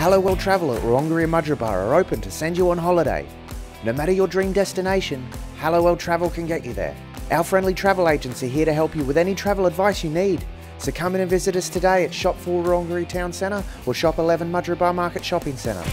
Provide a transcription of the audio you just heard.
Hello World Travel at Worongary and Mudgeeraba are open to send you on holiday. No matter your dream destination, Hello World Travel can get you there. Our friendly travel agents are here to help you with any travel advice you need. So come in and visit us today at Shop 4 Worongary Town Centre or Shop 11 Mudgeeraba Market Shopping Centre.